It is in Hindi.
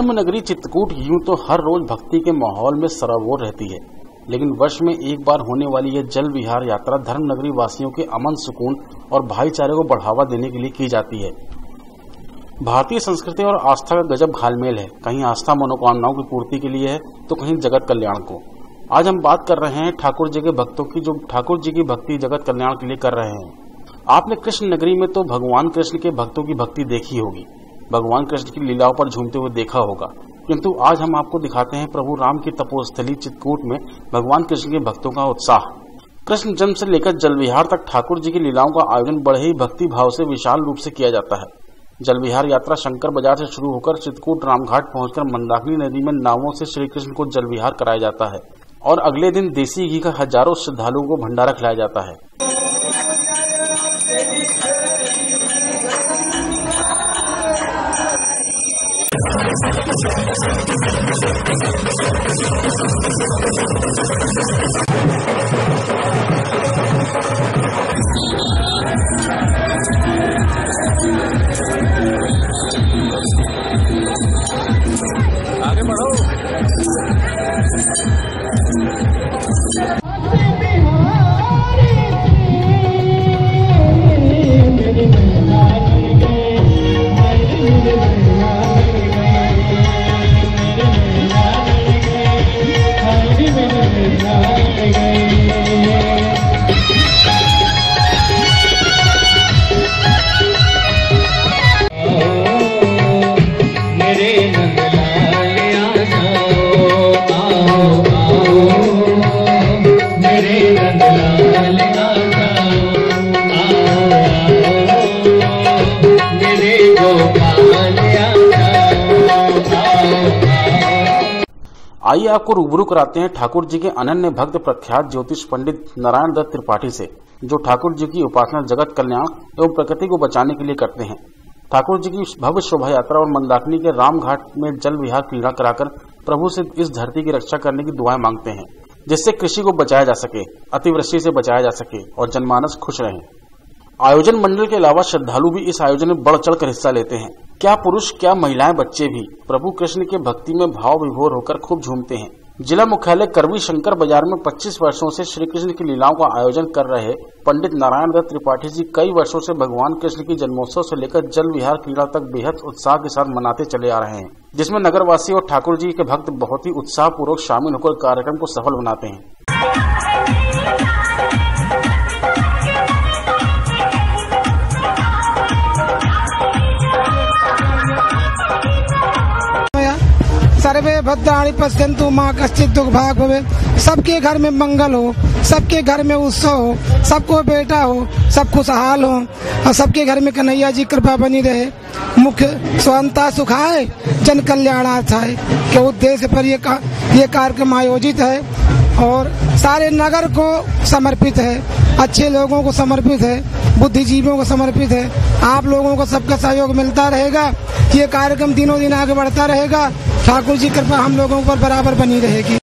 धर्म नगरी चित्रकूट यूँ तो हर रोज भक्ति के माहौल में सराबोर रहती है, लेकिन वर्ष में एक बार होने वाली यह जल विहार यात्रा धर्म नगरी वासियों के अमन सुकून और भाईचारे को बढ़ावा देने के लिए की जाती है। भारतीय संस्कृति और आस्था का गजब घालमेल है। कहीं आस्था मनोकामनाओं की पूर्ति के लिए है तो कहीं जगत कल्याण को। आज हम बात कर रहे हैं ठाकुर जी के भक्तों की, जो ठाकुर जी की भक्ति जगत कल्याण के लिए कर रहे हैं। आपने कृष्ण नगरी में तो भगवान कृष्ण के भक्तों की भक्ति देखी होगी। भगवान कृष्ण की लीलाओं पर झूमते हुए देखा होगा। किंतु आज हम आपको दिखाते हैं प्रभु राम की तपोस्थली चित्रकूट में भगवान कृष्ण के भक्तों का उत्साह। कृष्ण जन्म से लेकर जल विहार तक ठाकुर जी की लीलाओं का आयोजन बड़े ही भक्ति भाव से विशाल रूप से किया जाता है। जल विहार यात्रा शंकर बाज़ार से शुरू होकर चित्रकूट रामघाट पहुंचकर मंदाकिनी नदी में नावों से श्री कृष्ण को जल विहार कराया जाता है और अगले दिन देसी घी का हज़ारों श्रद्धालुओं को भंडारा खिलाया जाता है। よろしくお願いします。आइए आपको रूबरू कराते हैं ठाकुर जी के अनन्य भक्त प्रख्यात ज्योतिष पंडित नारायण दत्त त्रिपाठी से, जो ठाकुर जी की उपासना जगत कल्याण एवं प्रकृति को बचाने के लिए करते हैं। ठाकुर जी की भव्य शोभा यात्रा और मंदाकिनी के रामघाट में जल विहार क्रीड़ा कराकर प्रभु से इस धरती की रक्षा करने की दुआएँ मांगते हैं, जिससे कृषि को बचाया जा सके, अतिवृष्टि से बचाया जा सके और जनमानस खुश रहे। आयोजन मंडल के अलावा श्रद्धालु भी इस आयोजन में बढ़ चढ़कर हिस्सा लेते हैं। क्या पुरुष, क्या महिलाएँ, बच्चे भी प्रभु कृष्ण के भक्ति में भाव विभोर होकर खूब झूमते हैं। जिला मुख्यालय करवी शंकर बाज़ार में 25 वर्षों से श्री कृष्ण की लीलाओं का आयोजन कर रहे पंडित नारायण दत्त त्रिपाठी जी कई वर्षों से भगवान कृष्ण की जन्मोत्सव से लेकर जल विहार क्रीड़ा तक बेहद उत्साह के साथ मनाते चले आ रहे हैं, जिसमें नगरवासी और ठाकुर जी के भक्त बहुत ही उत्साह पूर्वक शामिल होकर कार्यक्रम को सफल बनाते हैं। सर्वे भद्राणी पश्यंतु माँ कश्चित दुख भाग भवे। सबके घर में मंगल हो सबके घर में उत्सव हो सबको बेटा हो सब खुशहाल हो और सबके घर में कन्हैया जी कृपा बनी रहे। मुख्य स्वंता सुखाए जन कल्याणार्थ है के उद्देश्य पर ये का, ये कार्यक्रम आयोजित है और सारे नगर को समर्पित है अच्छे लोगों को समर्पित है बुद्धिजीवियों को समर्पित है। आप लोगों को सबका सहयोग मिलता रहेगा ये कार्यक्रम दिनों दिन आगे बढ़ता रहेगा। ठाकुर जी कृपा हम लोगों पर बराबर बनी रहेगी।